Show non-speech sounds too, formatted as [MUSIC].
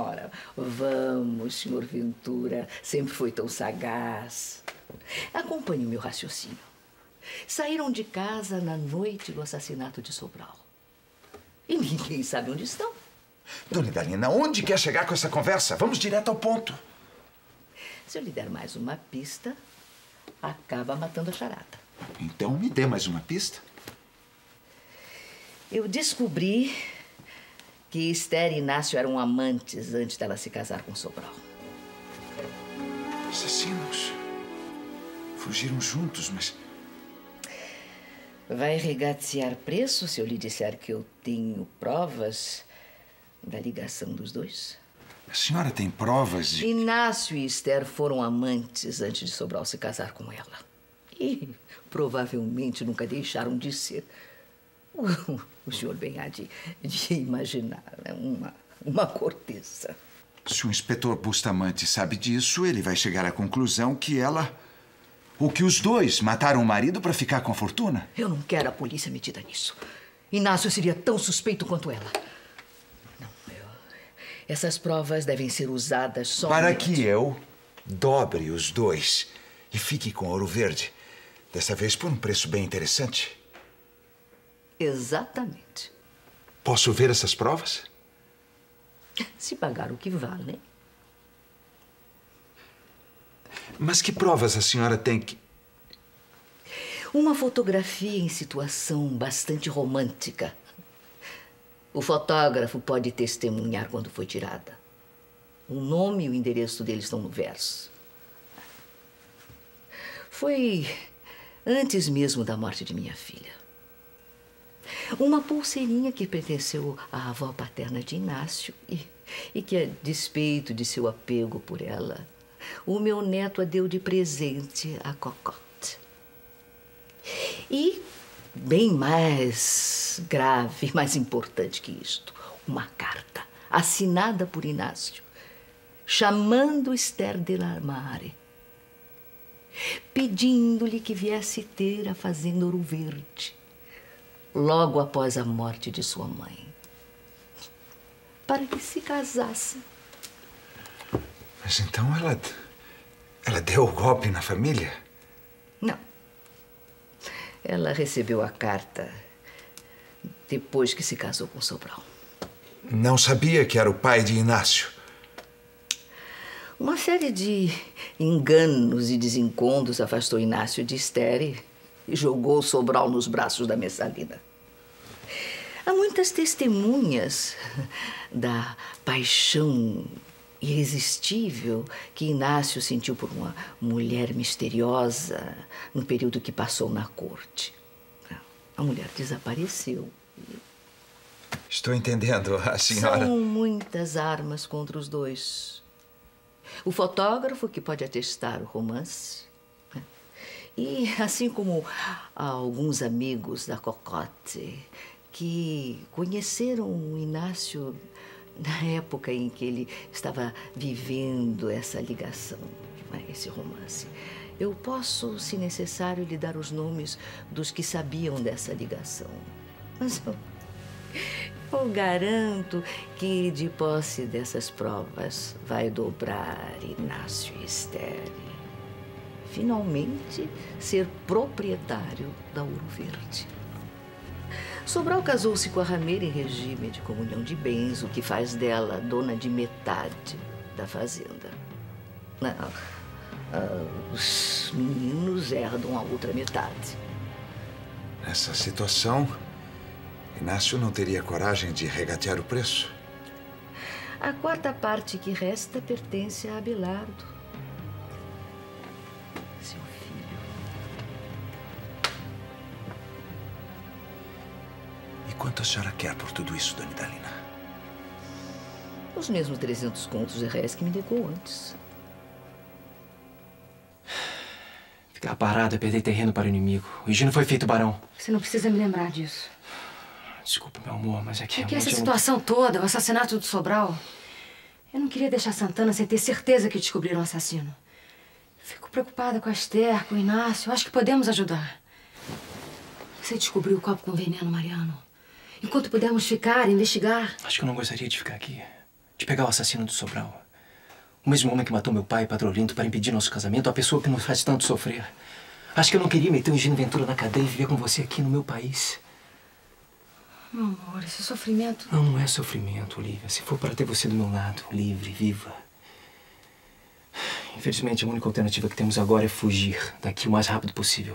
Ora, vamos, senhor Ventura. Sempre foi tão sagaz. Acompanhe o meu raciocínio. Saíram de casa na noite do assassinato de Sobral. E ninguém sabe onde estão. Dona Idalina, onde quer chegar com essa conversa? Vamos direto ao ponto. Se eu lhe der mais uma pista, acaba matando a charada. Então me dê mais uma pista. Eu descobri que Esther e Inácio eram amantes antes dela se casar com Sobral. Assassinos. Fugiram juntos, mas. Vai regatear preço se eu lhe disser que eu tenho provas da ligação dos dois? A senhora tem provas de. Inácio e Esther foram amantes antes de Sobral se casar com ela. E provavelmente nunca deixaram de ser. [LAUGHS] O, senhor bem há de, de imaginar né? uma, uma cortesa. Se o inspetor Bustamante sabe disso, ele vai chegar à conclusão que ela. ou que os dois mataram o marido para ficar com a fortuna. Eu não quero a polícia metida nisso. Inácio seria tão suspeito quanto ela. Não, eu... Essas provas devem ser usadas só. Para que eu dobre os dois e fique com ouro verde. Dessa vez por um preço bem interessante. Exatamente. Posso ver essas provas? Se pagar o que vale. Mas que provas a senhora tem que. Uma fotografia em situação bastante romântica. O fotógrafo pode testemunhar quando foi tirada. O nome e o endereço dele estão no verso. Foi antes mesmo da morte de minha filha. Uma pulseirinha que pertenceu à avó paterna de Inácio e, e que, a despeito de seu apego por ela, o meu neto a deu de presente a Cocotte. E, bem mais grave, [LAUGHS] mais importante que isto, uma carta assinada por Inácio, chamando Esther de Larmare, pedindo-lhe que viesse ter a fazenda Ouro Verde logo após a morte de sua mãe, para que se casasse. Mas então ela. Ela deu o golpe na família? Não. Ela recebeu a carta depois que se casou com Sobral. Não sabia que era o pai de Inácio. Uma série de enganos e desencontros afastou Inácio de Esther e jogou Sobral nos braços da Messalina. Há muitas testemunhas [LAUGHS] da paixão irresistível que Inácio sentiu por uma mulher misteriosa no período que passou na corte. A mulher desapareceu. Estou entendendo, a senhora. São muitas armas contra os dois. O fotógrafo, que pode atestar o romance, e [LAUGHS] assim como alguns amigos da Cocotte que conheceram o Inácio na época em que ele estava vivendo essa ligação, né, esse romance. Eu posso, se necessário, lhe dar os nomes dos que sabiam dessa ligação. Mas [LAUGHS] eu, garanto que, de posse dessas provas, vai dobrar Inácio e Esther finalmente ser proprietário da Ouro Verde. Sobral casou-se com a rameira em regime de comunhão de bens, o que faz dela dona de metade da fazenda. Não, ah, os meninos herdam a outra metade. Nessa situação, Inácio não teria coragem de regatear o preço? A quarta parte que resta pertence a Abelardo. Quanto a senhora quer por tudo isso, Dona Idalina? Os mesmos 300 contos de réis que me negou antes. Ficar parado é perder terreno para o inimigo. O Higino foi feito barão. Você não precisa me lembrar disso. Desculpa, meu amor, mas é que... É que essa situação toda, o assassinato do Sobral... Eu não queria deixar Santana sem ter certeza que descobriram o assassino. Fico preocupada com a Esther, com o Inácio. Acho que podemos ajudar. Você descobriu o copo com veneno, Mariano. Enquanto pudermos ficar, investigar. Acho que eu não gostaria de ficar aqui. De pegar o assassino do Sobral. O mesmo homem que matou meu pai, Padre Olinto, para impedir nosso casamento. A pessoa que nos faz tanto sofrer. Acho que eu não queria meter o Gino Ventura na cadeia e viver com você aqui no meu país. Meu amor, esse sofrimento... Não, não é sofrimento, Olivia. Se for para ter você do meu lado, livre, viva. Infelizmente, a única alternativa que temos agora é fugir daqui o mais rápido possível.